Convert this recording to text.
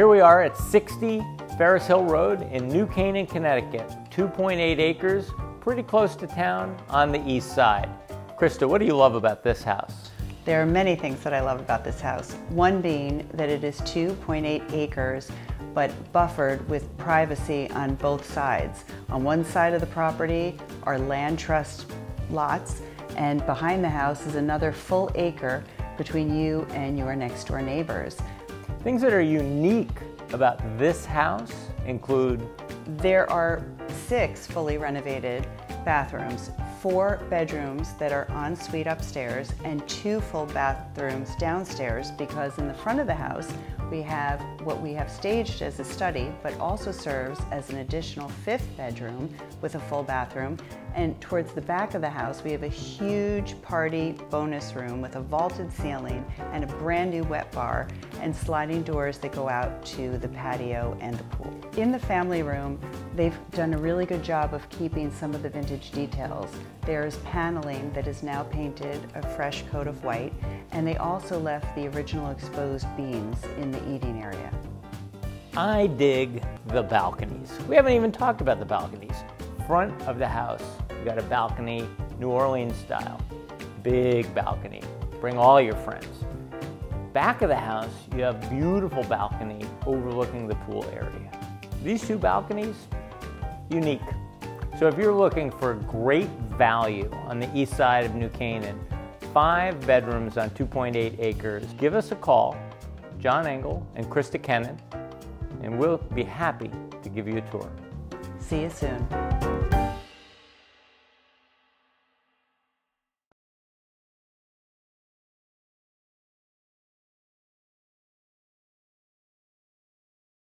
Here we are at 60 Ferris Hill Road in New Canaan, Connecticut. 2.8 acres, pretty close to town on the east side. Christa, what do you love about this house? There are many things that I love about this house. One being that it is 2.8 acres, but buffered with privacy on both sides. On one side of the property are land trust lots, and behind the house is another full acre between you and your next door neighbors. Things that are unique about this house include There are six fully renovated bathrooms, four bedrooms that are en suite upstairs, and two full bathrooms downstairs because in the front of the house we have what we have staged as a study, but also serves as an additional fifth bedroom with a full bathroom. And towards the back of the house, we have a huge party bonus room with a vaulted ceiling and a brand new wet bar and sliding doors that go out to the patio and the pool. In the family room, they've done a really good job of keeping some of the vintage details. There's paneling that is now painted a fresh coat of white, and they also left the original exposed beams in the eating area. I dig the balconies. We haven't even talked about the balconies. Front of the house, you got a balcony, New Orleans style. Big balcony. Bring all your friends. Back of the house, you have beautiful balcony overlooking the pool area. These two balconies, unique. So if you're looking for great value on the east side of New Canaan, five bedrooms on 2.8 acres, give us a call, John Engel and Christa Kenin, and we'll be happy to give you a tour. See you soon.